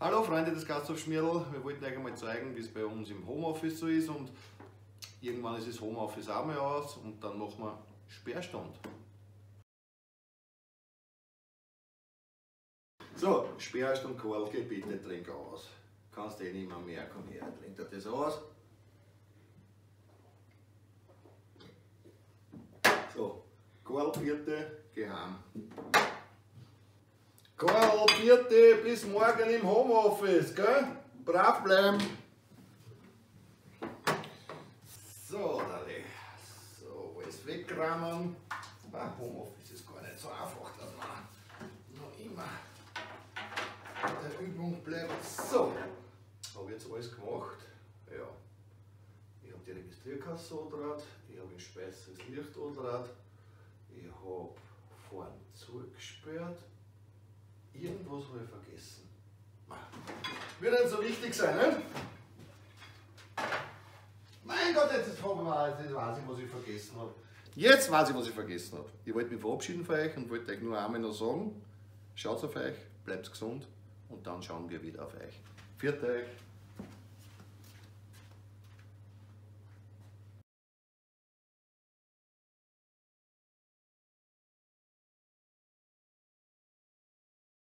Hallo Freunde des Gasthofschmierl, wir wollten euch mal zeigen, wie es bei uns im Homeoffice so ist und irgendwann ist das Homeoffice auch mal aus und dann machen wir Sperrstand. So, Sperrstand Karl, bitte trink aus. Kannst eh nicht mehr komm her, trink dir das aus. So, Karl, bitte, geh heim. Karl, bitte, bis morgen im Homeoffice, gell? Brav bleiben. So, Dali. So, alles wegrammen. Ah, Homeoffice ist gar nicht so einfach, dass man noch immer der Übung bleibt. So, habe jetzt alles gemacht. Ja. Ich habe die Registrierkasse andraht, ich habe ein speißeres Licht andraht, ich habe vorne zugesperrt. Irgendwas habe ich vergessen. Wird nicht so wichtig sein, ne? Mein Gott, jetzt ich jetzt weiß ich, was ich vergessen habe. Jetzt weiß ich, was ich vergessen habe. Ich wollte mich verabschieden von euch und wollte euch nur einmal noch sagen, schaut auf euch, bleibt gesund und dann schauen wir wieder auf euch. Viert euch!